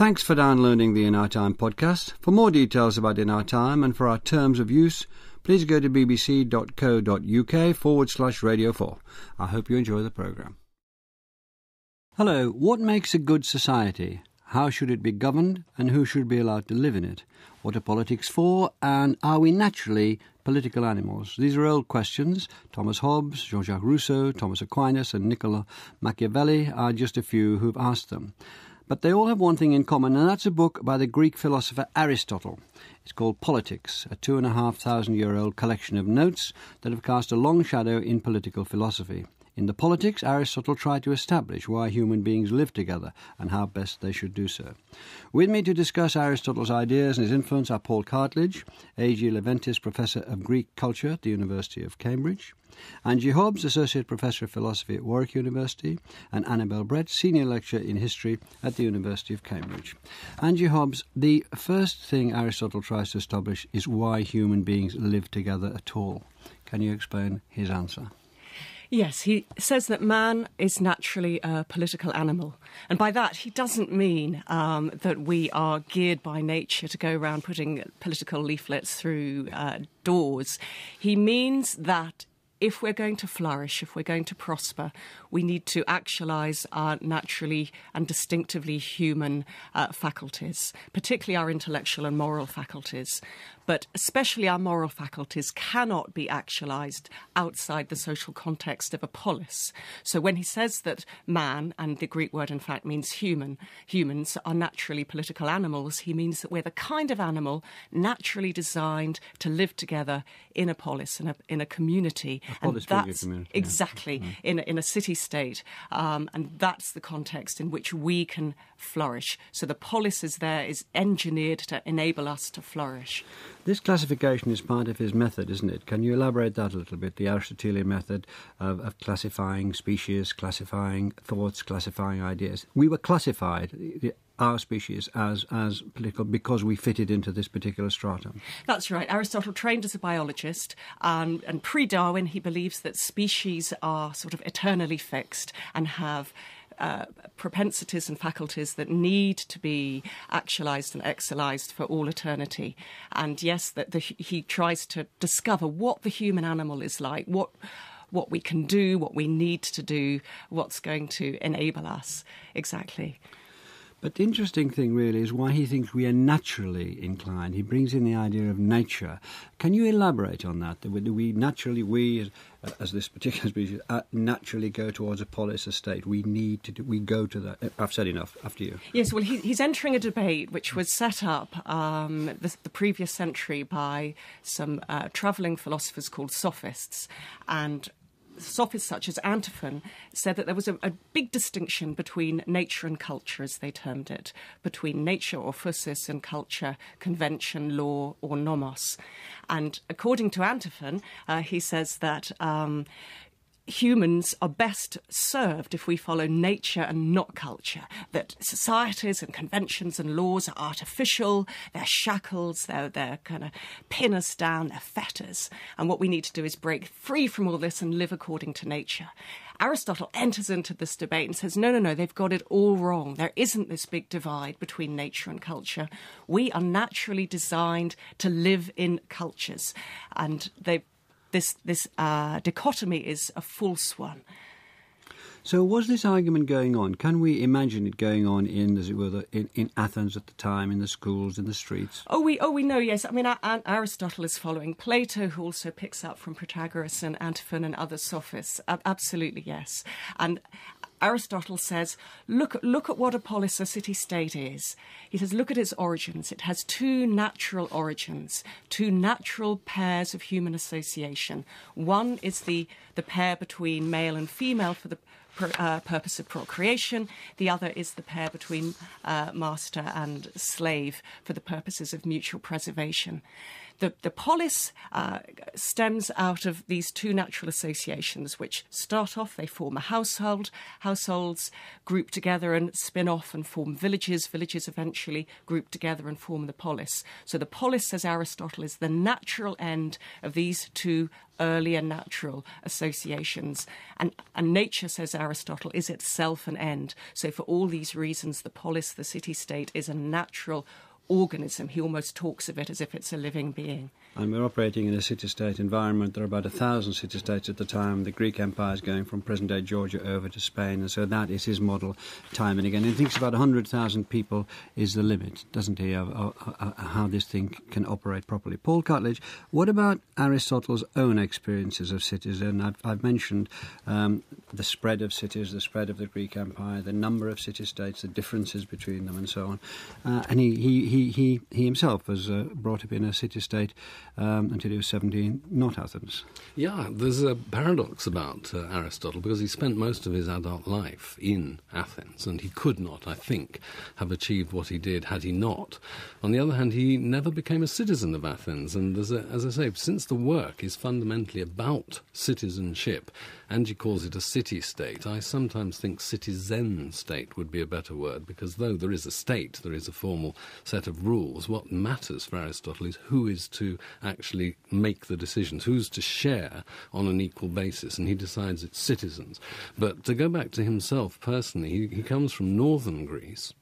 Thanks for downloading the In Our Time podcast. For more details about In Our Time and for our terms of use, please go to bbc.co.uk forward slash radio 4. I hope you enjoy the programme. Hello, what makes a good society? How should it be governed and who should be allowed to live in it? What are politics for and are we naturally political animals? These are old questions. Thomas Hobbes, Jean Jacques Rousseau, Thomas Aquinas, and Niccolo Machiavelli are just a few who've asked them. But they all have one thing in common, and that's a book by the Greek philosopher Aristotle. It's called Politics, a two and a half thousand year old collection of notes that have cast a long shadow in political philosophy. In the Politics, Aristotle tried to establish why human beings live together and how best they should do so. With me to discuss Aristotle's ideas and his influence are Paul Cartledge, A.G. Leventis Professor of Greek Culture at the University of Cambridge, Angie Hobbs, Associate Professor of Philosophy at Warwick University, and Annabel Brett, Senior Lecturer in History at the University of Cambridge. Angie Hobbs, the first thing Aristotle tries to establish is why human beings live together at all. Can you explain his answer? Yes, he says that man is naturally a political animal. And by that, he doesn't mean um, that we are geared by nature to go around putting political leaflets through uh, doors. He means that if we're going to flourish, if we're going to prosper, we need to actualize our naturally and distinctively human uh, faculties, particularly our intellectual and moral faculties but especially our moral faculties cannot be actualized outside the social context of a polis. So when he says that man, and the Greek word in fact means human, humans are naturally political animals, he means that we're the kind of animal naturally designed to live together in a polis, in a, in a community. And that's exactly yeah. Mm. in, a, in a city state. Um, and that's the context in which we can flourish. So the polis is there, is engineered to enable us to flourish. This classification is part of his method, isn't it? Can you elaborate that a little bit? The Aristotelian method of, of classifying species, classifying thoughts, classifying ideas. We were classified. Our species as as political because we fitted into this particular stratum. That's right. Aristotle trained as a biologist, um, and pre-Darwin, he believes that species are sort of eternally fixed and have uh, propensities and faculties that need to be actualized and exercised for all eternity. And yes, that the, he tries to discover what the human animal is like, what what we can do, what we need to do, what's going to enable us exactly. But the interesting thing really is why he thinks we are naturally inclined. He brings in the idea of nature. Can you elaborate on that? Do we naturally, we uh, as this particular species, uh, naturally go towards a polis state? We need to, do, we go to that. Uh, I've said enough. After you. Yes, well, he, he's entering a debate which was set up um, the, the, previous century by some uh, travelling philosophers called sophists, and sophists such as Antiphon said that there was a, a, big distinction between nature and culture, as they termed it, between nature or physis and culture, convention, law, or nomos. And according to Antiphon, uh, he says that um, humans are best served if we follow nature and not culture. That societies and conventions and laws are artificial, they're shackles, they're, they're kind of pin us down, they're fetters. And what we need to do is break free from all this and live according to nature. Aristotle enters into this debate and says, no, no, no, they've got it all wrong. There isn't this big divide between nature and culture. We are naturally designed to live in cultures. And they this this uh, dichotomy is a false one. So, was this argument going on? Can we imagine it going on in, as it were, in, in Athens at the time, in the schools, in the streets? Oh, we oh we know. Yes, I mean Aristotle is following Plato, who also picks up from Protagoras and Antiphon and other sophists. absolutely, yes. And Aristotle says, look, look at what a polis, a city state is. He says, look at its origins. It has two natural origins, two natural pairs of human association. One is the, the pair between male and female for the uh, purpose of procreation. The other is the pair between uh, master and slave for the purposes of mutual preservation. The, the polis uh, stems out of these two natural associations, which start off, they form a household. Households group together and spin off and form villages. Villages eventually group together and form the polis. So the polis, says Aristotle, is the natural end of these two earlier natural associations. And, and nature, says Aristotle, is itself an end. So for all these reasons, the polis, the city state, is a natural organism. He almost talks of it as if it's a living being. And we're operating in a city state environment. There are about a thousand city states at the time. The Greek Empire is going from present day Georgia over to Spain, and so that is his model time and again. He thinks about 100,000 people is the limit, doesn't he, of, of, of, how this thing can operate properly. Paul Cartledge, what about Aristotle's own experiences of cities? And I've, I've mentioned um, the spread of cities, the spread of the Greek Empire, the number of city states, the differences between them, and so on. Uh, and he, he, he, he, he himself was uh, brought up in a city state um, until he was 17, not Athens. Yeah, there's a paradox about uh, Aristotle because he spent most of his adult life in Athens and he could not, I think, have achieved what he did had he not. On the other hand, he never became a citizen of Athens, and a, as I say, since the work is fundamentally about citizenship, Angie calls it a city state. I sometimes think citizen state would be a better word because though there is a state, there is a formal set of rules. What matters for Aristotle is who is to actually make the decisions, who's to share on an equal basis, and he decides it's citizens. But to go back to himself personally, he, he comes from northern Greece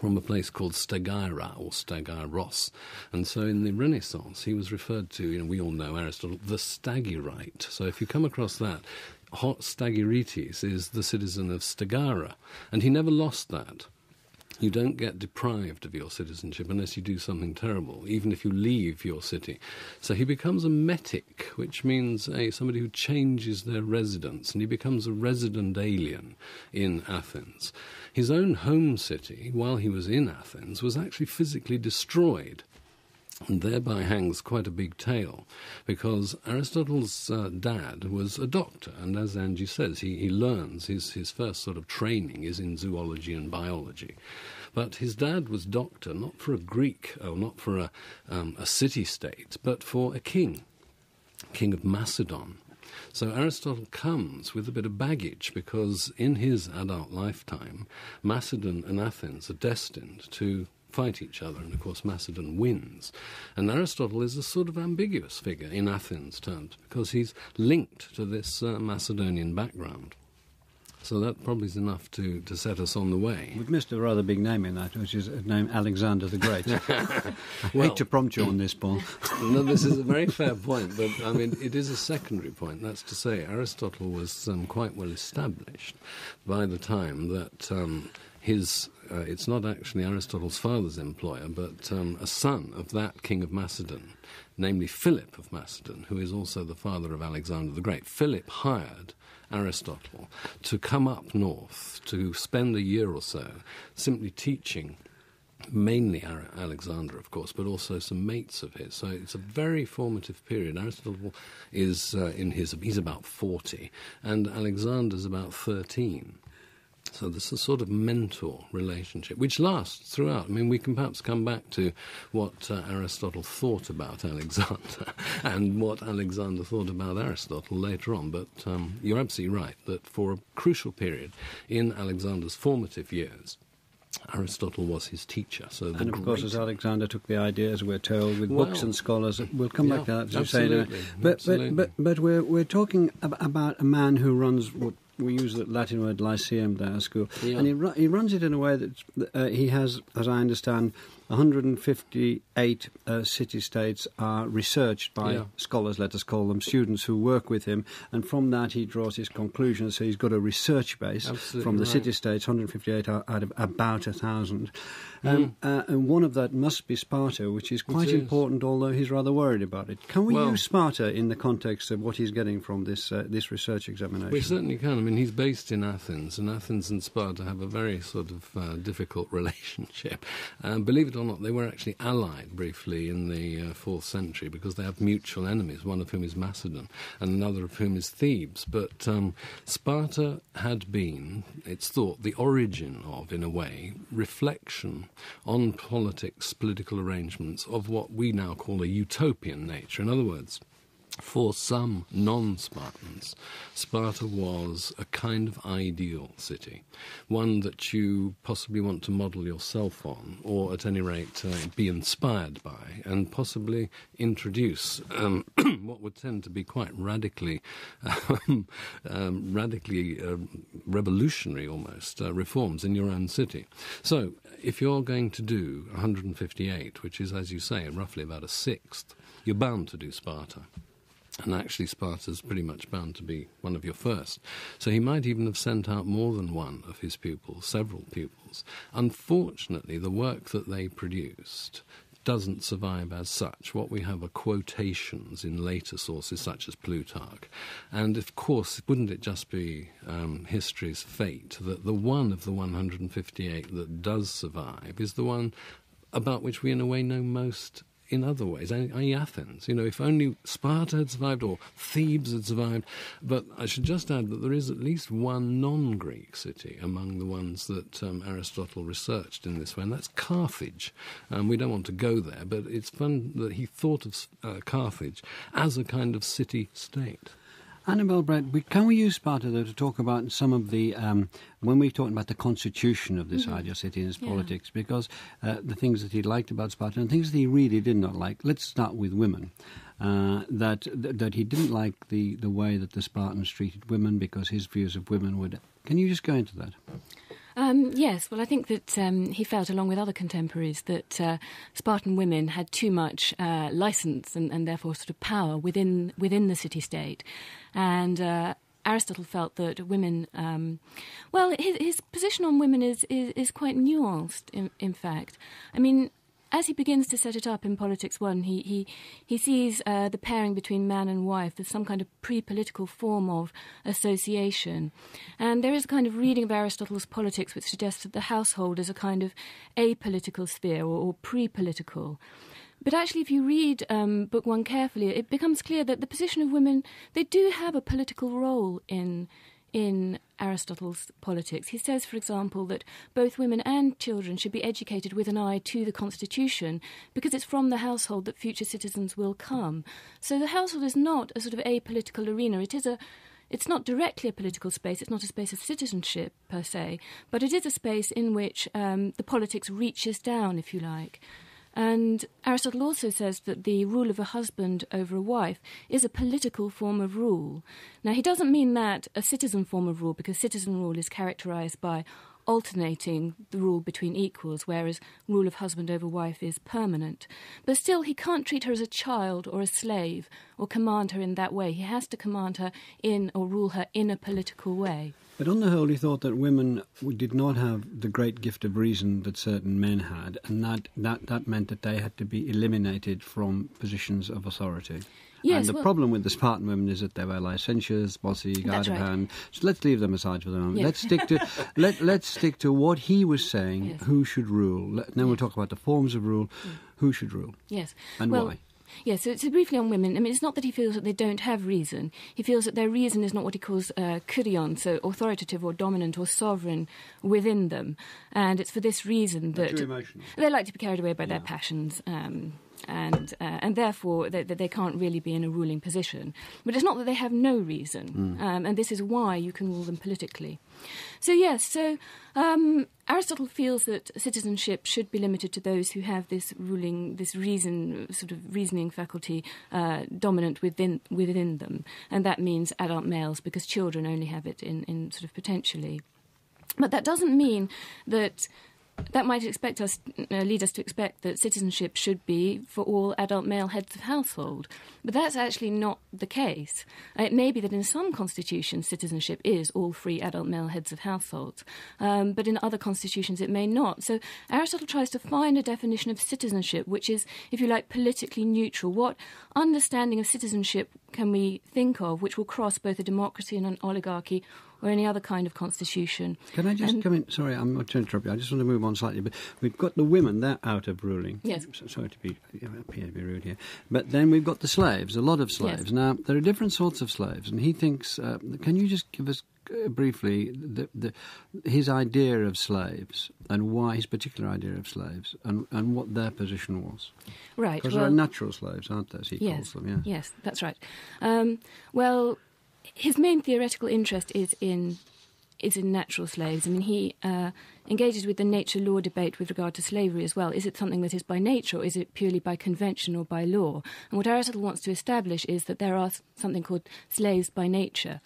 from a place called Stagira or Stagairos. And so in the Renaissance, he was referred to, you know, we all know Aristotle, the Stagirite. So if you come across that, Hot Stagirites is the citizen of Stagira. and he never lost that. You don't get deprived of your citizenship unless you do something terrible, even if you leave your city. So he becomes a metic, which means a, somebody who changes their residence, and he becomes a resident alien in Athens. His own home city, while he was in Athens, was actually physically destroyed and thereby hangs quite a big tale because Aristotle's uh, dad was a doctor, and as Angie says, he, he learns his, his first sort of training is in zoology and biology. But his dad was doctor not for a Greek or not for a, um, a city state, but for a king, king of Macedon. So Aristotle comes with a bit of baggage because in his adult lifetime, Macedon and Athens are destined to fight each other, and of course Macedon wins. And Aristotle is a sort of ambiguous figure in Athens terms because he's linked to this uh, Macedonian background. So that probably is enough to, to set us on the way. We've missed a rather big name in that, which is a name Alexander the Great. I well, hate to prompt you on this, Paul. no, this is a very fair point, but I mean, it is a secondary point. That's to say, Aristotle was um, quite well established by the time that um, his uh, it's not actually Aristotle's father's employer, but um, a son of that king of Macedon, namely Philip of Macedon, who is also the father of Alexander the Great. Philip hired Aristotle to come up north to spend a year or so simply teaching mainly Alexander, of course, but also some mates of his. So it's a very formative period. Aristotle is uh, in his, he's about 40, and Alexander's about 13. So there's a sort of mentor relationship which lasts throughout. I mean, we can perhaps come back to what uh, Aristotle thought about Alexander and what Alexander thought about Aristotle later on. But um, you're absolutely right that for a crucial period in Alexander's formative years, Aristotle was his teacher. So and of course, as Alexander took the idea, as we're told, with well, books and scholars, we'll come yeah, back to that. As you say, but, absolutely. but but but we're we're talking about a man who runs what we use the Latin word lyceum there at school, yeah. and he, he runs it in a way that uh, he has, as I understand, 158 uh, city states are researched by Yeah. scholars, let us call them, students who work with him, and from that he draws his conclusions. So he's got a research base Absolutely from the right. city states, 158 out out of about a thousand. Mm. Um, uh, and one of that must be Sparta, which is quite important, although he's rather worried about it. Can we Well- use Sparta in the context of what he's getting from this uh, this research examination? We certainly can. I mean, he's based in Athens, and Athens and Sparta have a very sort of uh, difficult relationship. Um, believe it it or not, they were actually allied briefly in the uh, fourth century because they have mutual enemies, one of whom is Macedon and another of whom is Thebes. But um, Sparta had been, it's thought, the origin of, in a way, reflection on politics, political arrangements of what we now call a utopian nature. In other words, for some non Spartans, Sparta was a kind of ideal city, one that you possibly want to model yourself on, or at any rate uh, be inspired by, and possibly introduce um, what would tend to be quite radically, um, um, radically uh, revolutionary almost uh, reforms in your own city. So, if you're going to do 158, which is, as you say, roughly about a sixth, you're bound to do Sparta. And actually, Sparta's pretty much bound to be one of your first. So he might even have sent out more than one of his pupils, several pupils. Unfortunately, the work that they produced doesn't survive as such. What we have are quotations in later sources, such as Plutarch. And of course, wouldn't it just be um, history's fate that the one of the 158 that does survive is the one about which we, in a way, know most in other ways, i.e., Athens. You know, if only Sparta had survived or Thebes had survived. But I should just add that there is at least one non Greek city among the ones that um, Aristotle researched in this way, and that's Carthage. Um, we don't want to go there, but it's fun that he thought of uh, Carthage as a kind of city state. Annabel Brett, can we use Sparta though to talk about some of the um, when we're talking about the constitution of this mm-hmm. ideal city and its yeah. politics, because uh, the things that he liked about Sparta and things that he really did not like. Let's start with women. Uh, that that he didn't like the the way that the Spartans treated women because his views of women would. Can you just go into that? Um, yes, well, I think that um, he felt, along with other contemporaries, that uh, Spartan women had too much uh, license and, and, therefore sort of power within within the city state, and. Uh, Aristotle felt that women, um, well, his, his position on women is, is, is quite nuanced, in, in fact. I mean, as he begins to set it up in Politics One, he he he sees uh, the pairing between man and wife as some kind of pre-political form of association, and there is a kind of reading of Aristotle's Politics which suggests that the household is a kind of apolitical sphere or, or pre-political. But actually, if you read um, Book One carefully, it becomes clear that the position of women they do have a political role in in Aristotle's politics. He says, for example, that both women and children should be educated with an eye to the constitution because it's from the household that future citizens will come. So the household is not a sort of apolitical arena. It is a it's not directly a political space, it's not a space of citizenship per se, but it is a space in which um, the politics reaches down, if you like. And Aristotle also says that the rule of a husband over a wife is a political form of rule. Now, he doesn't mean that a citizen form of rule, because citizen rule is characterized by alternating the rule between equals, whereas rule of husband over wife is permanent. But still, he can't treat her as a child or a slave or command her in that way. He has to command her in or rule her in a political way. But on the whole, he thought that women did not have the great gift of reason that certain men had, and that, that, that meant that they had to be eliminated from positions of authority. Yes, and the well, problem with the Spartan women is that they were licentious, bossy, guard right. hand. So let's leave them aside for the moment. Yeah. Let's stick to let let's stick to what he was saying. Yes. Who should rule? Let, then we'll talk about the forms of rule. Mm. Who should rule? Yes. And well, why? Yes, so, so briefly on women, I mean, it's not that he feels that they don't have reason. He feels that their reason is not what he calls uh, kurion, so authoritative or dominant or sovereign within them. And it's for this reason that they like to be carried away by yeah. their passions. Um, and uh, and therefore they, they, can't really be in a ruling position. But it's not that they have no reason, mm. um, and this is why you can rule them politically. So yes, so um, Aristotle feels that citizenship should be limited to those who have this ruling, this reason, sort of reasoning faculty uh, dominant within within them, and that means adult males because children only have it in, in sort of potentially. But that doesn't mean that that might expect us, uh, lead us to expect that citizenship should be for all adult male heads of household. But that's actually not the case. Uh, it may be that in some constitutions citizenship is all free adult male heads of households, um, but in other constitutions it may not. So Aristotle tries to find a definition of citizenship which is, if you like, politically neutral. What understanding of citizenship can we think of which will cross both a democracy and an oligarchy or any other kind of constitution. Can I just And- come in? Sorry, I'm not to interrupt you. I just want to move on slightly. But we've got the women; they're out of ruling. Yes. So- Sorry to be appear to be rude here, but then we've got the slaves. A lot of slaves. Yes. Now there are different sorts of slaves, and he thinks. Uh, can you just give us uh, briefly the, the, his idea of slaves and why his particular idea of slaves and, and what their position was? Right. Because well, there are natural slaves, aren't there? As he yes, calls them. Yes. yes, that's right. Um, well, his main theoretical interest is in is in natural slaves. I mean, he uh, engages with the nature law debate with regard to slavery as well. Is it something that is by nature, or is it purely by convention or by law? And what Aristotle wants to establish is that there are something called slaves by nature.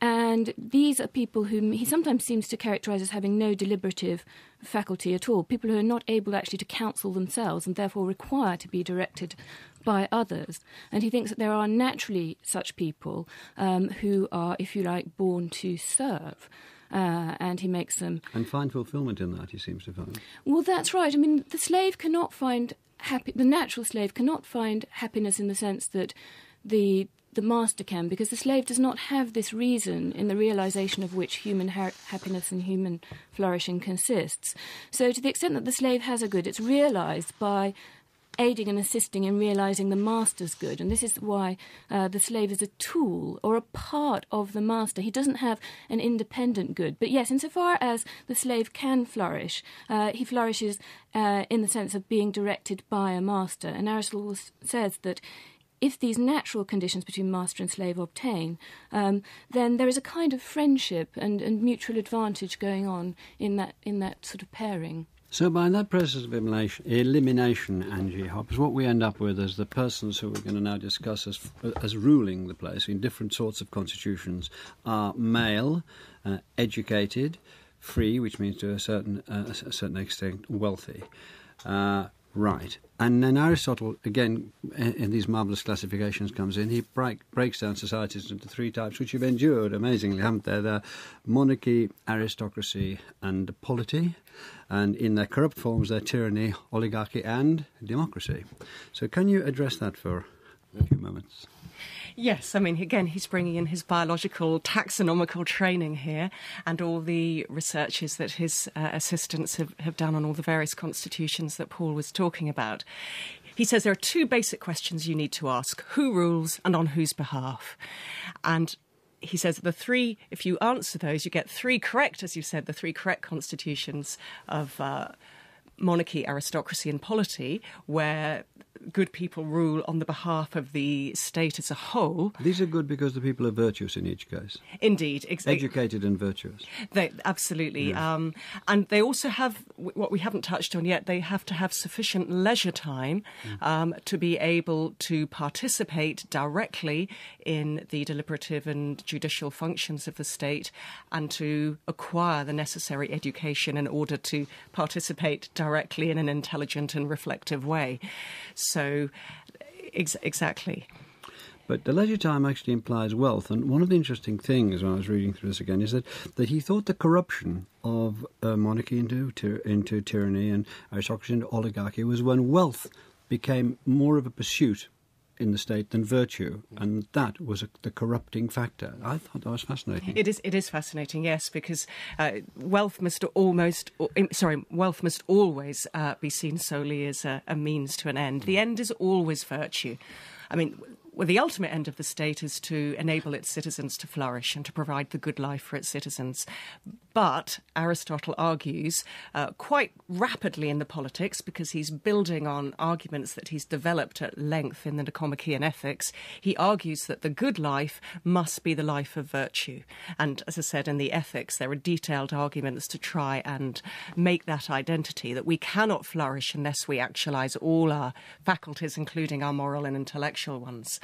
And these are people whom he sometimes seems to characterize as having no deliberative faculty at all, people who are not able actually to counsel themselves and therefore require to be directed by others. And he thinks that there are naturally such people um, who are, if you like, born to serve. Uh, and he makes them And find fulfilment in that, he seems to find. well, that's right. I mean, the slave cannot find happy. The natural slave cannot find happiness in the sense that the the master can, because the slave does not have this reason in the realization of which human ha- happiness and human flourishing consists. So, to the extent that the slave has a good, it's realized by aiding and assisting in realizing the master's good. And this is why uh, the slave is a tool or a part of the master. He doesn't have an independent good. But yes, insofar as the slave can flourish, uh, he flourishes uh, in the sense of being directed by a master. And Aristotle says that. If these natural conditions between master and slave obtain, um, then there is a kind of friendship and, and mutual advantage going on in that in that sort of pairing. So by that process of elimination, Angie Hobbs, what we end up with is the persons who we're going to now discuss as, as ruling the place in different sorts of constitutions are male, uh, educated, free, which means to a certain uh, a certain extent wealthy. Uh, Right. And then Aristotle, again, in these marvellous classifications, comes in. He break, breaks down societies into three types, which you've endured amazingly, haven't they? They're monarchy, aristocracy, and polity. And in their corrupt forms, they're tyranny, oligarchy, and democracy. So, can you address that for a few moments? Yes, I mean, again, he's bringing in his biological taxonomical training here and all the researches that his uh, assistants have, have done on all the various constitutions that Paul was talking about. He says there are two basic questions you need to ask who rules and on whose behalf? And he says the three, if you answer those, you get three correct, as you said, the three correct constitutions of. Uh, monarchy, aristocracy, and polity, where good people rule on the behalf of the state as a whole. These are good because the people are virtuous in each case, Indeed, ex- educated and virtuous. they, absolutely. Um, and they also have what we haven't touched on yet. They have to have sufficient leisure time um, to be able to participate directly in the deliberative and judicial functions of the state, and to acquire the necessary education in order to participate directly in an intelligent and reflective way. So, ex- exactly. But the leisure time actually implies wealth, and one of the interesting things when I was reading through this again is that, that he thought the corruption of uh, monarchy into tyr- into tyranny and aristocracy into oligarchy was when wealth became more of a pursuit in the state than virtue, and that was a, the corrupting factor. I thought that was fascinating. It is. It is fascinating, yes, because uh, wealth must almost, or, sorry, wealth must always uh, be seen solely as a, a means to an end. The end is always virtue. I mean. Well, the ultimate end of the state is to enable its citizens to flourish and to provide the good life for its citizens. But Aristotle argues uh, quite rapidly in the politics because he's building on arguments that he's developed at length in the Nicomachean Ethics. He argues that the good life must be the life of virtue. And as I said in the Ethics, there are detailed arguments to try and make that identity that we cannot flourish unless we actualize all our faculties, including our moral and intellectual ones.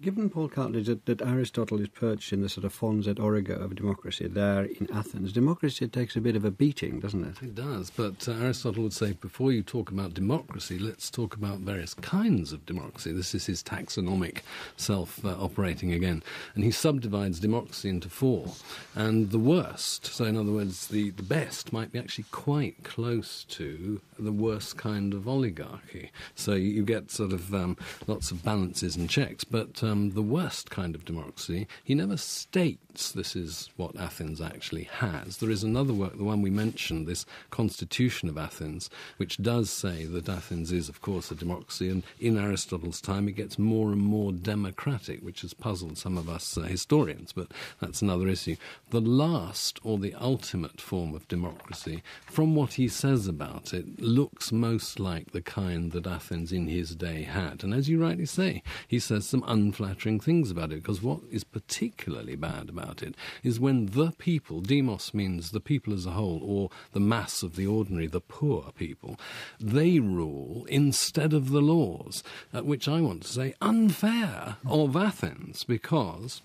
Given Paul Cartledge that, that Aristotle is perched in the sort of fons et origo of democracy there in Athens, democracy takes a bit of a beating, doesn't it? It does, but uh, Aristotle would say before you talk about democracy, let's talk about various kinds of democracy. This is his taxonomic self uh, operating again. And he subdivides democracy into four. And the worst, so in other words, the, the best, might be actually quite close to the worst kind of oligarchy. So you, you get sort of um, lots of balances and checks. But uh, um, the worst kind of democracy, he never states this is what Athens actually has. There is another work, the one we mentioned, this Constitution of Athens, which does say that Athens is, of course, a democracy, and in Aristotle's time it gets more and more democratic, which has puzzled some of us uh, historians, but that's another issue. The last or the ultimate form of democracy, from what he says about it, looks most like the kind that Athens in his day had. And as you rightly say, he says some unflattering things about it, because what is particularly bad about it is when the people, demos means the people as a whole, or the mass of the ordinary, the poor people, they rule instead of the laws, at which I want to say unfair of Athens, because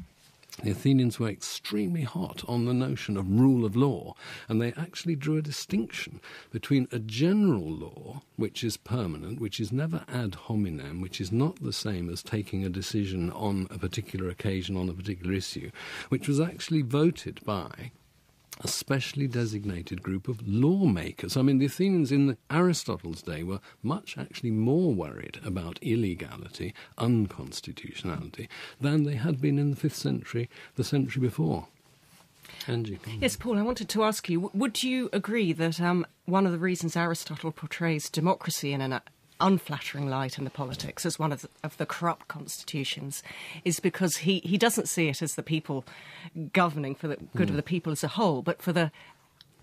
the Athenians were extremely hot on the notion of rule of law, and they actually drew a distinction between a general law, which is permanent, which is never ad hominem, which is not the same as taking a decision on a particular occasion on a particular issue, which was actually voted by a specially designated group of lawmakers. I mean, the Athenians in Aristotle's day were much actually more worried about illegality, unconstitutionality, than they had been in the fifth century, the century before. Angie. Yes, Paul, I wanted to ask you would you agree that um, one of the reasons Aristotle portrays democracy in an unflattering light in the politics as one of the, of the corrupt constitutions is because he, he doesn't see it as the people governing for the good mm. of hmm. the people as a whole, but for the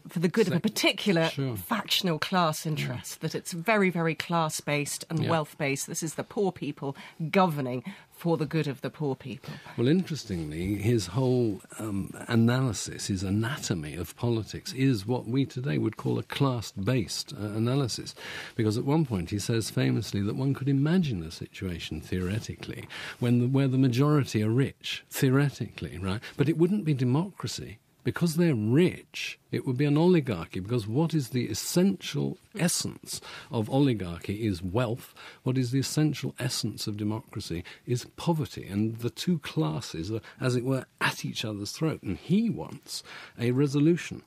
for the good of a particular sure. factional class interest, yeah. that it's very, very class based and yeah. wealth based. This is the poor people governing for the good of the poor people. Well, interestingly, his whole um, analysis, his anatomy of politics, is what we today would call a class based uh, analysis. Because at one point he says famously that one could imagine a situation theoretically when the, where the majority are rich, theoretically, right? But it wouldn't be democracy because they're rich, it would be an oligarchy because what is the essential essence of oligarchy is wealth. What is the essential essence of democracy is poverty. And the two classes are, as it were, at each other's throat. And he wants a resolution.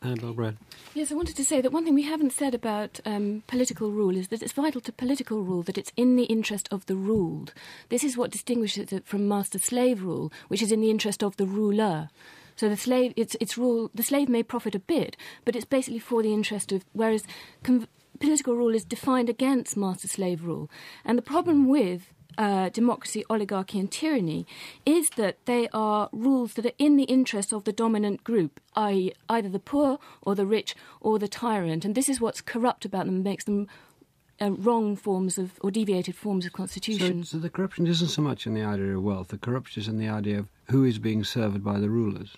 Annabel Brett. Yes, I wanted to say that one thing we haven't said about um, political rule is that it's vital to political rule that it's in the interest of the ruled. This is what distinguishes it from master slave rule, which is in the interest of the ruler. So the slave, it's, it's rule, the slave may profit a bit, but it's basically for the interest of, whereas political rule is defined against master slave rule. And the problem with uh, democracy, oligarchy, and tyranny is that they are rules that are in the interest of the dominant group, i.e., either the poor or the rich or the tyrant. And this is what's corrupt about them, makes them uh, wrong forms of or deviated forms of constitution. So, so, the corruption isn't so much in the idea of wealth. The corruption is in the idea of who is being served by the rulers.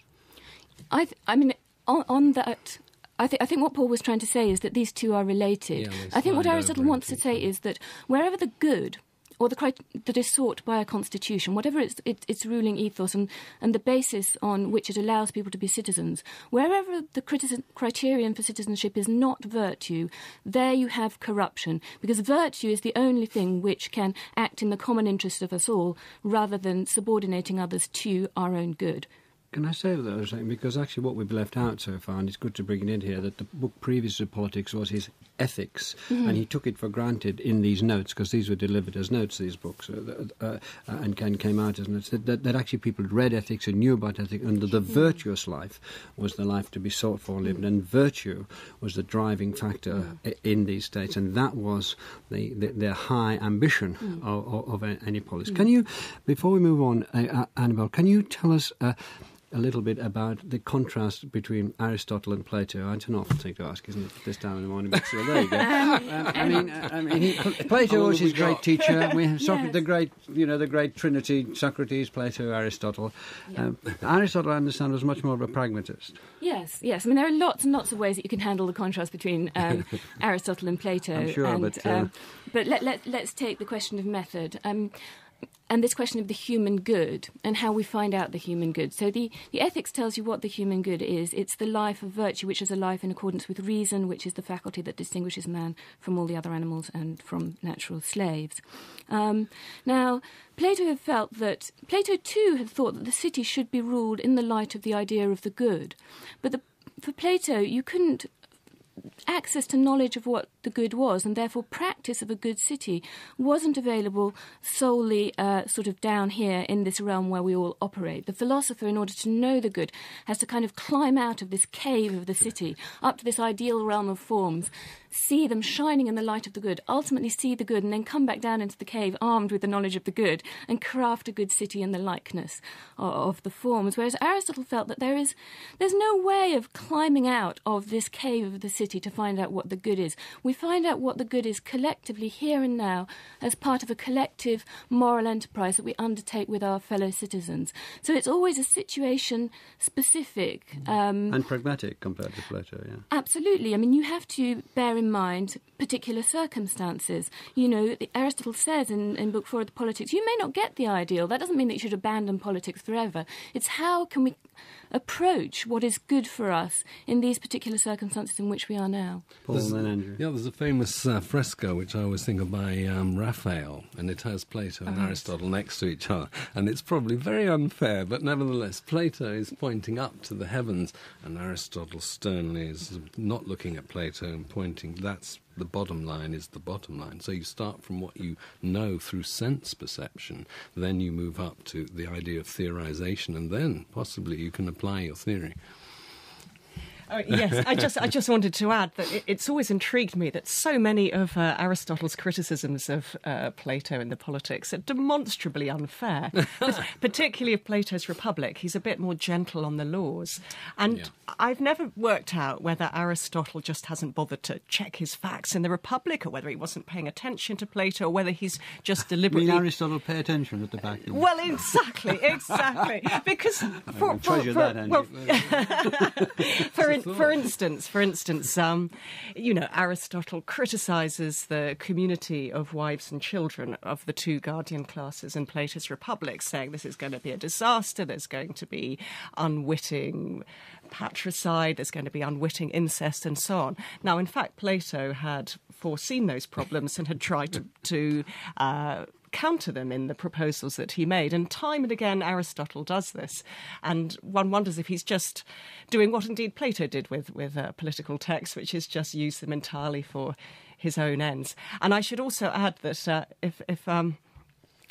I, th- I mean, on, on that, I, th- I, think what Paul was trying to say is that these two are related. Yeah, I think what Aristotle wants to say is that wherever the good or the cri- that is sought by a constitution, whatever its, its, its, ruling ethos and, and the basis on which it allows people to be citizens, wherever the criti- criterion for citizenship is not virtue, there you have corruption, because virtue is the only thing which can act in the common interest of us all rather than subordinating others to our own good. Can I say that thing? Because actually, what we've left out so far, and it's good to bring it in here, that the book previous to politics was his ethics, mm-hmm. and he took it for granted in these notes because these were delivered as notes. These books, uh, uh, uh, and came out as notes. That, that, that, actually people had read ethics and knew about ethics, and the, the mm-hmm. virtuous life was the life to be sought for, lived, and virtue was the driving factor mm-hmm. in these states, and that was the, the, the high ambition mm. of, of, any polis. Mm. Can you, before we move on, uh, Annabel, can you tell us? Uh, a little bit about the contrast between Aristotle and Plato. It's an awful thing to ask, isn't it, this time in the morning? But still, there you go. um, I mean, uh, I mean, he, Plato was his great teacher. We have Socrates, yes. the great, you know, the great Trinity: Socrates, Plato, Aristotle. Yeah. Um, Aristotle, I understand, was much more of a pragmatist. Yes, yes. I mean, there are lots and lots of ways that you can handle the contrast between um, Aristotle and Plato. I'm sure, and, but uh, um, but let, let, let's take the question of method. Um, and this question of the human good and how we find out the human good. So the, the ethics tells you what the human good is. It's the life of virtue, which is a life in accordance with reason, which is the faculty that distinguishes man from all the other animals and from natural slaves. Um, now, Plato had felt that Plato too had thought that the city should be ruled in the light of the idea of the good, but the, for Plato, you couldn't access to knowledge of what the good was, and therefore practice of a good city, wasn't available solely uh, sort of down here in this realm where we all operate. The philosopher, in order to know the good, has to kind of climb out of this cave of the city up to this ideal realm of forms see them shining in the light of the good, ultimately see the good, and then come back down into the cave armed with the knowledge of the good and craft a good city in the likeness of, of the forms. Whereas Aristotle felt that there is there's no way of climbing out of this cave of the city to find out what the good is. We find out what the good is collectively here and now as part of a collective moral enterprise that we undertake with our fellow citizens. So it's always a situation specific um, and pragmatic compared to Plato. Yeah, absolutely. I mean, you have to bear in mind particular circumstances. You know, Aristotle says in, in Book Four of the Politics, you may not get the ideal. That doesn't mean that you should abandon politics forever. It's how can we approach what is good for us in these particular circumstances in which we are now. Paul and Andrew. Yeah, there's a famous uh, fresco which I always think of by um, Raphael, and it has Plato and uh-huh. Aristotle next to each other. And it's probably very unfair, but nevertheless, Plato is pointing up to the heavens, and Aristotle sternly is not looking at Plato and pointing. That's the bottom line is the bottom line. So you start from what you know through sense perception, then you move up to the idea of theorization, and then possibly you can apply your theory. Oh, yes, I just I just wanted to add that it, it's always intrigued me that so many of uh, Aristotle's criticisms of uh, Plato in the Politics are demonstrably unfair, particularly of Plato's Republic. He's a bit more gentle on the laws, and yeah. I've never worked out whether Aristotle just hasn't bothered to check his facts in the Republic, or whether he wasn't paying attention to Plato, or whether he's just deliberately. mean Aristotle pay attention at the back? Well, exactly, exactly, because for, for, for, that, well, for for instance, for instance, um, you know, Aristotle criticizes the community of wives and children of the two guardian classes in Plato's Republic, saying this is going to be a disaster. There's going to be unwitting patricide. There's going to be unwitting incest, and so on. Now, in fact, Plato had foreseen those problems and had tried to. to uh, counter them in the proposals that he made. And time and again, Aristotle does this. And one wonders if he's just doing what indeed Plato did with, with uh, political texts, which is just use them entirely for his own ends. And I should also add that uh, if, if um,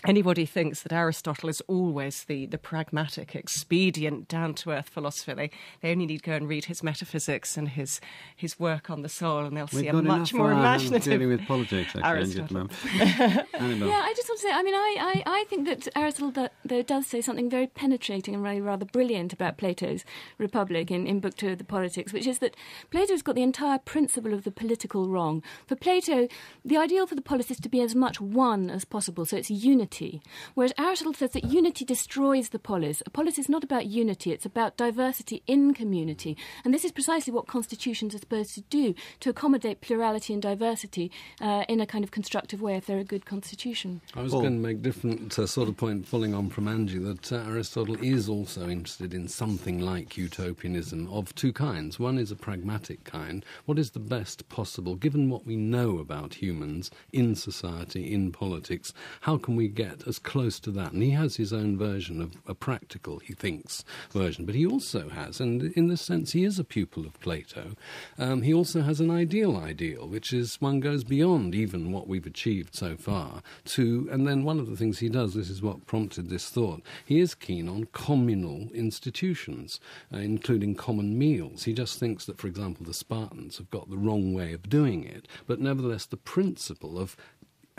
anybody thinks that Aristotle is always the, the pragmatic, expedient, down to earth philosopher, they, they only need to go and read his metaphysics and his his work on the soul, and they'll We've see a much more uh, imaginative. Dealing with politics, Aristotle. yeah, I just want to say, I mean, I, I, I think that Aristotle though does say something very penetrating and really rather brilliant about Plato's Republic in, in Book Two of the Politics, which is that Plato's got the entire principle of the political wrong. For Plato, the ideal for the polis is to be as much one as possible, so it's unity unity. Whereas Aristotle says that unity destroys the polis. A polis is not about unity, it's about diversity in community. And this is precisely what constitutions are supposed to do to accommodate plurality and diversity uh, in a kind of constructive way if they're a good constitution. I was going to make a different uh, sort of point following on from Angie that uh, Aristotle is also interested in something like utopianism of two kinds. One is a pragmatic kind. What is the best possible, given what we know about humans in society, in politics? How can we get as close to that. And he has his own version of a practical, he thinks, version. But he also has, and in this sense, he is a pupil of Plato, um, he also has an ideal ideal, which is one goes beyond even what we've achieved so far to, and then one of the things he does, this is what prompted this thought, he is keen on communal institutions, uh, including common meals. He just thinks that, for example, the Spartans have got the wrong way of doing it, but nevertheless, the principle of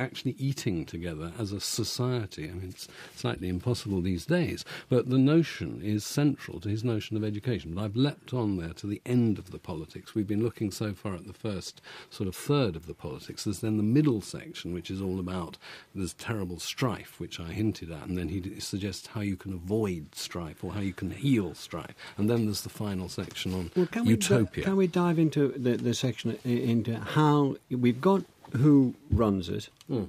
actually eating together as a society. I mean, it's slightly impossible these days, but the notion is central to his notion of education. But I've leapt on there to the end of the politics. We've been looking so far at the first sort of third of the politics. There's then the middle section, which is all about this terrible strife, which I hinted at, and then he suggests how you can avoid strife or how you can heal strife. And then there's the final section on well, can utopia. We, can we dive into the, the section uh, into how we've got who runs it? Mm.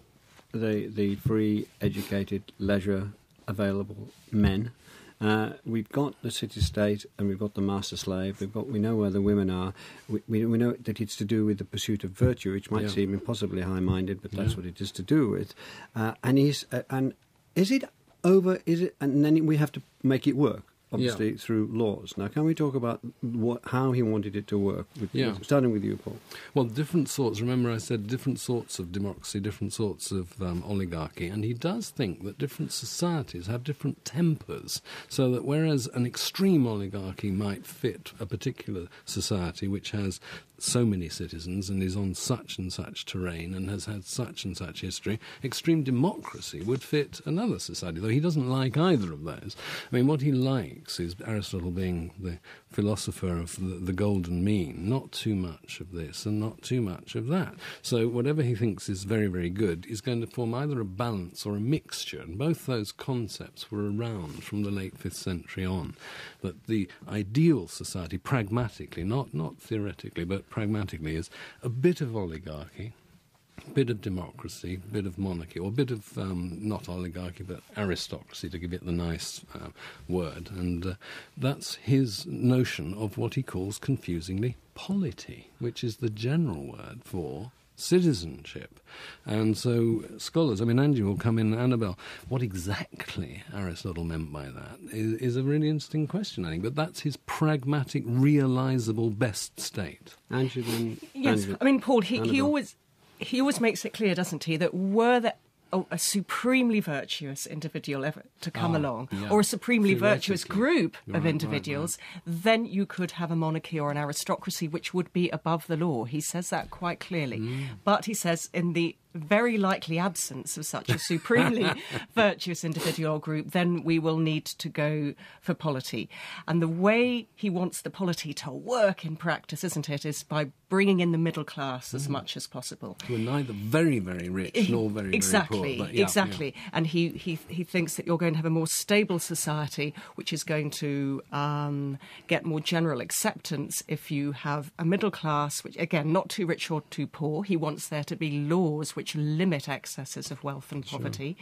The the free, educated, leisure available men. Uh, we've got the city state and we've got the master slave. We've got we know where the women are. We, we, we know that it's to do with the pursuit of virtue, which might yeah. seem impossibly high minded, but that's yeah. what it is to do with. Uh, and is uh, and is it over? Is it? And then we have to make it work. Obviously through laws. Now, can we talk about what, how he wanted it to work? With, Yeah. starting with you, Paul. Well, different sorts. Remember, I said different sorts of democracy, different sorts of um, oligarchy, and he does think that different societies have different tempers. So that whereas an extreme oligarchy might fit a particular society which has so many citizens and is on such and such terrain and has had such and such history, extreme democracy would fit another society, though he doesn't like either of those. I mean, what he likes is Aristotle being the philosopher of the, the golden mean, not too much of this and not too much of that. So, whatever he thinks is very, very good is going to form either a balance or a mixture, and both those concepts were around from the late 5th century on. That the ideal society, pragmatically, not, not theoretically, but pragmatically, is a bit of oligarchy, bit of democracy, bit of monarchy, or a bit of um, not oligarchy but aristocracy, to give it the nice uh, word. And uh, that's his notion of what he calls confusingly polity, which is the general word for citizenship. And so scholars, I mean, Angie will come in, Annabel, what exactly Aristotle meant by that is, is a really interesting question, I think. But that's his pragmatic, realizable best state. Angie, then. Yes, Angie. I mean, Paul. He, he always he always makes it clear, doesn't he, that were there a, a supremely virtuous individual ever to come Ah, along, yeah. or a supremely virtuous group Right, of right, individuals, then you could have a monarchy or an aristocracy which would be above the law. He says that quite clearly. Mm. But he says in the very likely absence of such a supremely virtuous individual or group, then we will need to go for polity. And the way he wants the polity to work in practice, isn't it, is by bringing in the middle class Mm. as much as possible. Who are neither very, very rich nor very, exactly, very poor. But yeah, exactly. And he, he he thinks that you're going to have a more stable society, which is going to um, get more general acceptance if you have a middle class, which again, not too rich or too poor. He wants there to be laws which limit excesses of wealth and poverty.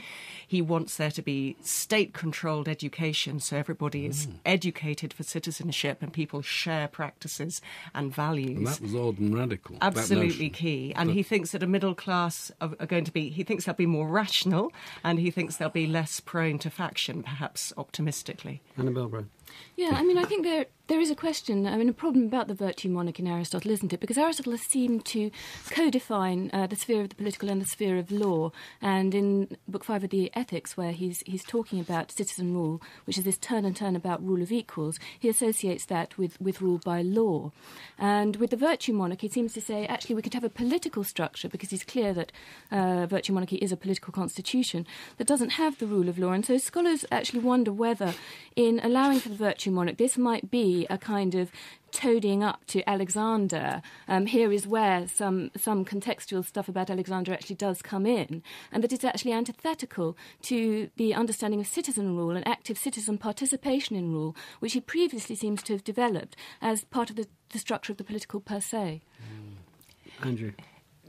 He wants there to be state-controlled education, so everybody is Mm. educated for citizenship and people share practices and values And that was odd and radical. absolutely key. And But- he thinks that a middle class are, are going to be, he thinks they'll be more rational and he thinks they'll be less prone to faction, perhaps optimistically. Annabel Brett. Yeah, I mean, I think there there is a question. I mean, a problem about the virtue monarch in Aristotle, isn't it? Because Aristotle has seemed to co-define uh, the sphere of the political and the sphere of law. And in Book Five of the Ethics, where he's he's talking about citizen rule, which is this turn and turn about rule of equals, he associates that with with rule by law. And with the virtue monarch, he seems to say actually we could have a political structure because he's clear that uh, virtue monarchy is a political constitution that doesn't have the rule of law. And so scholars actually wonder whether, in allowing for the virtue monarch, this might be a kind of toadying up to Alexander. Um, here is where some some contextual stuff about Alexander actually does come in, and that it's actually antithetical to the understanding of citizen rule and active citizen participation in rule, which he previously seems to have developed as part of the, the structure of the political per se. Angie.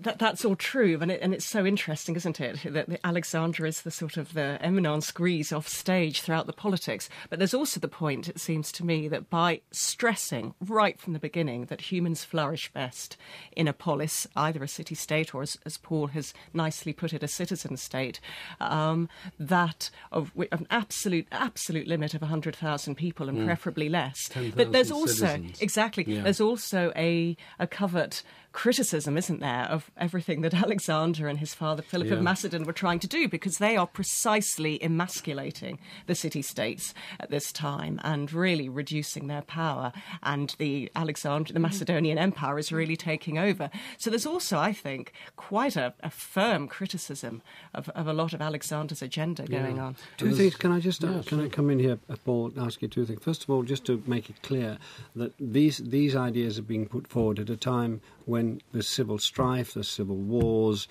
That, that's all true, and, it, and it's so interesting, isn't it? That the Alexander is the sort of the eminence grise off stage throughout the politics. But there's also the point, it seems to me, that by stressing right from the beginning that humans flourish best in a polis, either a city state or, as, as Paul has nicely put it, a citizen state, um, that of wi- an absolute absolute limit of 100,000 people and preferably less. 10,000 But there's also citizens. exactly Yeah. there's also a, a covert criticism, isn't there, of everything that Alexander and his father Philip Yeah. of Macedon were trying to do because they are precisely emasculating the city states at this time and really reducing their power. And the Alexander, the Macedonian Empire is really taking over. So there's also, I think, quite a, a firm criticism of, of a lot of Alexander's agenda going on. Two things. Can I just uh, Yeah, can I come in here, uh, Paul? and Ask you two things. First of all, just to make it clear that these these ideas are being put forward at a time when there's civil strife, there's civil wars.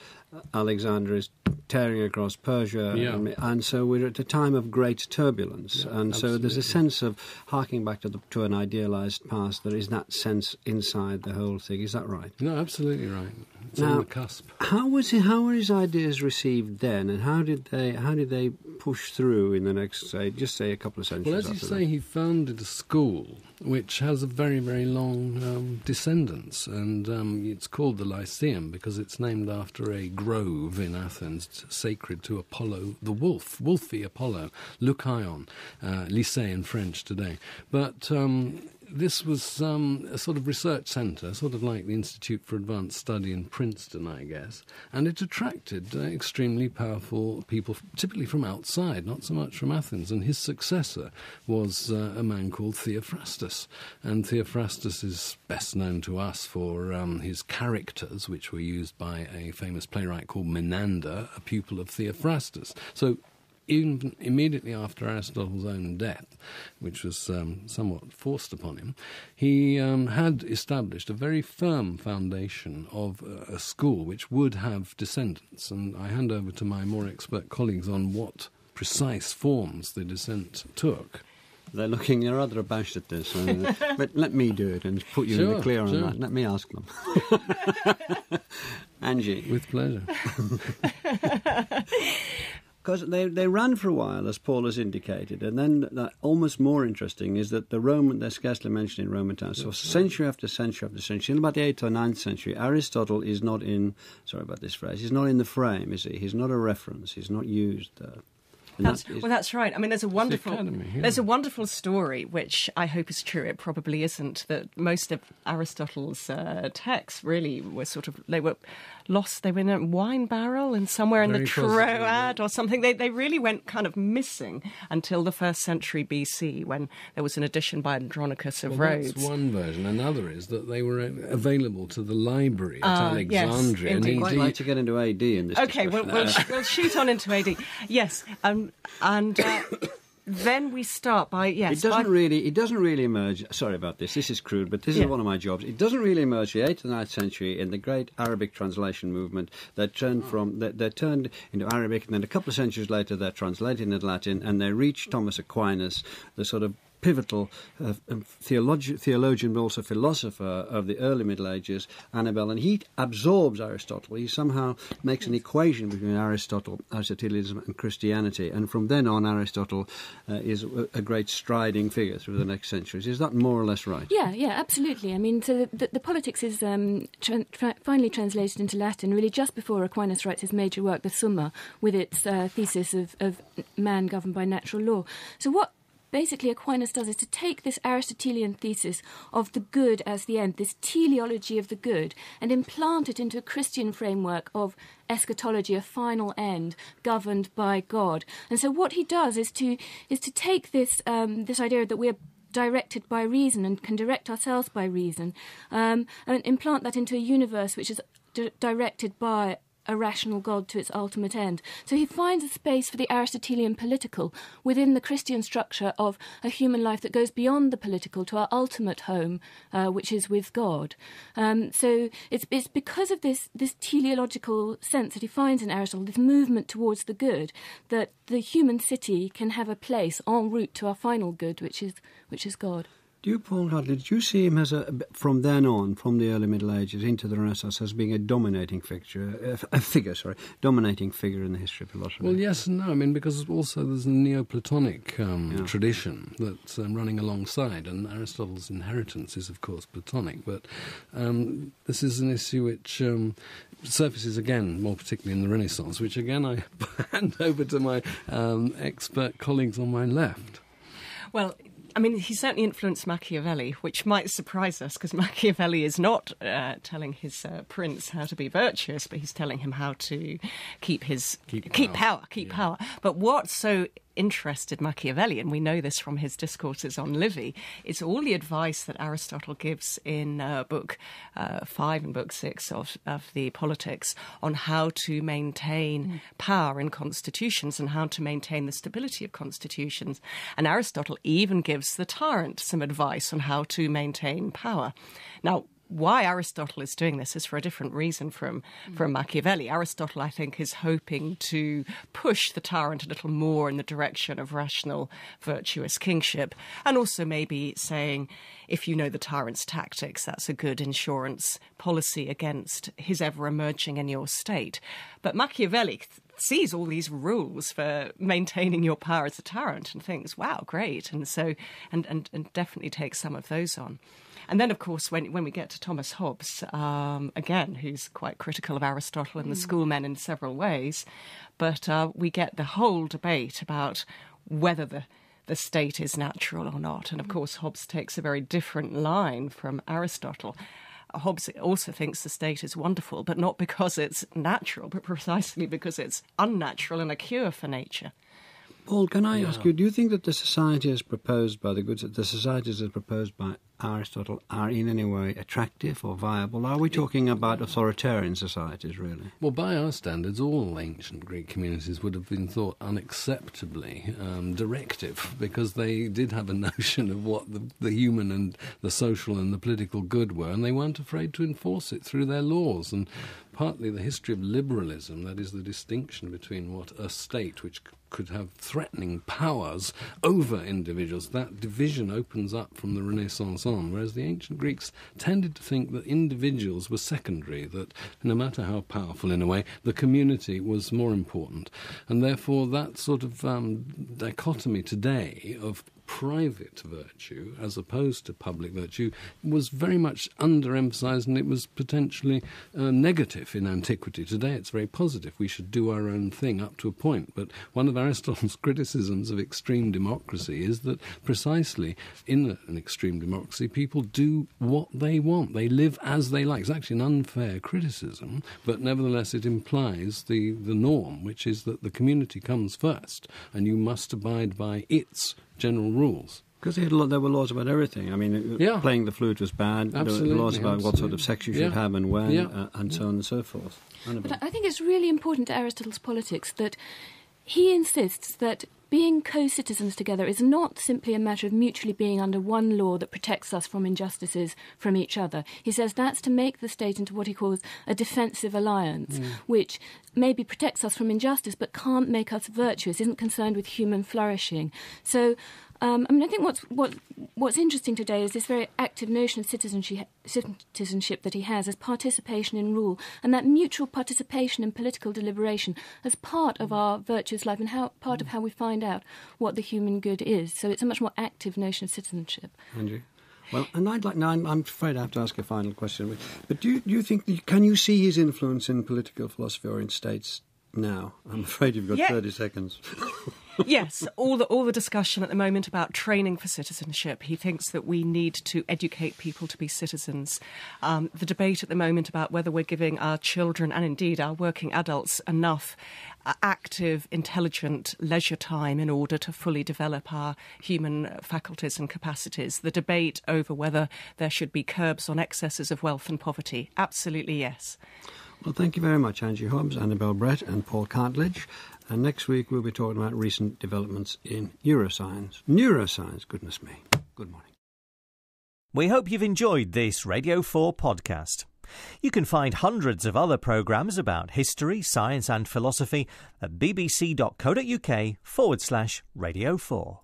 Alexander is tearing across Persia, Yeah. and, and so we're at a time of great turbulence. Yeah, and so there's a sense of harking back to the, to an idealized past. There is that sense inside the whole thing. Is that right? No, absolutely right. It's Now- on the cusp. How was it, how were his ideas received then, and how did they how did they push through in the next say just say a couple of centuries? Well, as you say, that? he founded a school which has a very, very long um, descendance. And um, it's called the Lyceum because it's named after a grove in Athens sacred to Apollo the wolf, Wolfy Apollo, Lukaion, uh, Lycée in French today. But um, this was um, a sort of research centre, sort of like the Institute for Advanced Study in Princeton, I guess, and it attracted uh, extremely powerful people, typically from outside, not so much from Athens. And his successor was uh, a man called Theophrastus, and Theophrastus is best known to us for um, his characters, which were used by a famous playwright called Menander, a pupil of Theophrastus. So even immediately after Aristotle's own death, which was um, somewhat forced upon him, he um, had established a very firm foundation of uh, a school which would have descendants. And I hand over to my more expert colleagues on what precise forms the descent took. They're looking rather abashed at this, uh, but let me do it and put you sure, in the clear on sure. that. Let me ask them. Angie. With pleasure. Because they, they ran for a while, as Paul has indicated, and then that almost more interesting is that the Roman, they're scarcely mentioned in Roman times. So century after century after century, in about the 8th or 9th century, Aristotle is not in, sorry about this phrase, he's not in the frame, is he? He's not a reference, he's not used. Uh, and That's, that is- well, that's right. I mean, there's a wonderful Academy, yeah. there's a wonderful story which I hope is true. It probably isn't. That most of Aristotle's uh, texts really were sort of they were lost. They were in a wine barrel and somewhere in the Troad or something. They they really went kind of missing until the first century BC when there was an edition by Andronicus of Well, Rhodes. that's one version. Another is that they were uh, available to the library at yes, Alexandria. and indeed. I'd quite like to get into AD in this Okay, we'll, we'll, Uh, sh- we'll shoot on into AD. Yes, um, and uh, then we start by yes. It doesn't by- really. It doesn't really emerge. Sorry about this. This is crude, but this Yeah. is one of my jobs. It doesn't really emerge the eighth and ninth century in the great Arabic translation movement that turned hmm. from that they turned into Arabic, and then a couple of centuries later they're translated into Latin, and they reach Thomas Aquinas, the sort of pivotal uh, um, theologi- theologian but also philosopher of the early Middle Ages, Annabel, and he absorbs Aristotle. He somehow makes an equation between Aristotle, Aristotelianism, and Christianity, and from then on, Aristotle uh, is a, a great striding figure through the next centuries. Is that more or less right? Yeah, yeah, absolutely. I mean, so the, the, the politics is um, tra- tra- finally translated into Latin really just before Aquinas writes his major work, the Summa, with its uh, thesis of, of man governed by natural law. So what basically Aquinas does is to take this Aristotelian thesis of the good as the end, this teleology of the good, and implant it into a Christian framework of eschatology, a final end governed by God. And so what he does is to is to take this um, this idea that we're directed by reason and can direct ourselves by reason, um, and implant that into a universe which is di- directed by a rational God to its ultimate end. So he finds a space for the Aristotelian political within the Christian structure of a human life that goes beyond the political to our ultimate home, uh, which is with God. Um, so it's, it's because of this, this teleological sense that he finds in Aristotle, this movement towards the good, that the human city can have a place en route to our final good, which is, which is God. Do you, Paul Cartledge, did you see him as a, from then on, from the early Middle Ages into the Renaissance, as being a dominating figure, a, a figure, sorry, dominating figure in the history of philosophy? Well, yes and no. I mean, because also there's a Neoplatonic um, Yeah. tradition that's um, running alongside, and Aristotle's inheritance is, of course, Platonic. But um, this is an issue which um, surfaces again, more particularly in the Renaissance, which again I hand over to my um, expert colleagues on my left. Well, I mean, he certainly influenced Machiavelli, which might surprise us because Machiavelli is not uh, telling his uh, prince how to be virtuous, but he's telling him how to keep his Keep keep power. power, keep Yeah. power. But what's so interested Machiavelli, and we know this from his discourses on Livy, it's all the advice that Aristotle gives in uh, book uh, five and book six of, of the Politics on how to maintain power in constitutions and how to maintain the stability of constitutions. And Aristotle even gives the tyrant some advice on how to maintain power. Now, why Aristotle is doing this is for a different reason from, from Machiavelli. Aristotle, I think, is hoping to push the tyrant a little more in the direction of rational, virtuous kingship, and also maybe saying, if you know the tyrant's tactics, that's a good insurance policy against his ever emerging in your state. But Machiavelli sees all these rules for maintaining your power as a tyrant and thinks, wow, great. And so, and, and, and definitely takes some of those on. And then, of course, when, when we get to Thomas Hobbes, um, again, who's quite critical of Aristotle and the schoolmen in several ways, but uh, we get the whole debate about whether the the state is natural or not. And of course, Hobbes takes a very different line from Aristotle. Hobbes also thinks the state is wonderful, but not because it's natural, but precisely because it's unnatural and a cure for nature. Paul, can I ask you, do you think that the society as proposed by the good, the societies as proposed by Aristotle are in any way attractive or viable? Are we talking about authoritarian societies, really? Well, by our standards, all ancient Greek communities would have been thought unacceptably um, directive because they did have a notion of what the, the human and the social and the political good were, and they weren't afraid to enforce it through their laws. And partly the history of liberalism, that is the distinction between what a state which could have threatening powers over individuals, that division opens up from the Renaissance on, whereas the ancient Greeks tended to think that individuals were secondary, that no matter how powerful in a way, the community was more important. And therefore, that sort of um, dichotomy today of private virtue as opposed to public virtue was very much underemphasized and it was potentially uh, negative in antiquity. Today it's very positive. We should do our own thing up to a point. But one of Aristotle's criticisms of extreme democracy is that precisely in an extreme democracy, people do what they want. They live as they like. It's actually an unfair criticism, but nevertheless it implies the, the norm, which is that the community comes first and you must abide by its general rules. Because there were laws about everything. I mean, yeah. playing the flute was bad. Absolutely, there were laws about absolutely. what sort of sex you should yeah. have and when, yeah. uh, and so on and so forth. But I think it's really important to Aristotle's politics that he insists that being co citizens together is not simply a matter of mutually being under one law that protects us from injustices from each other. He says that's to make the state into what he calls a defensive alliance, mm. which maybe protects us from injustice but can't make us virtuous, isn't concerned with human flourishing. So um, I mean, I think what's what, what's interesting today is this very active notion of citizenship, citizenship that he has as participation in rule, and that mutual participation in political deliberation as part of our virtuous life and how part of how we find out what the human good is. So it's a much more active notion of citizenship. Angie. Well, and I'd like now. I'm, I'm, afraid I have to ask a final question. But do you, do you think can you see his influence in political philosophy or in states now? I'm afraid you've got yeah. 30 seconds. yes, all the all the discussion at the moment about training for citizenship. He thinks that we need to educate people to be citizens. Um, the debate at the moment about whether we're giving our children and indeed our working adults enough uh, active, intelligent leisure time in order to fully develop our human faculties and capacities. The debate over whether there should be curbs on excesses of wealth and poverty. Absolutely yes. Well, thank you very much, Angie Hobbs, Annabel Brett, and Paul Cartledge. And next week we'll be talking about recent developments in neuroscience. Neuroscience, goodness me. Good morning. We hope you've enjoyed this Radio 4 podcast. You can find hundreds of other programmes about history, science, and philosophy at bbc.co.uk forward slash Radio 4.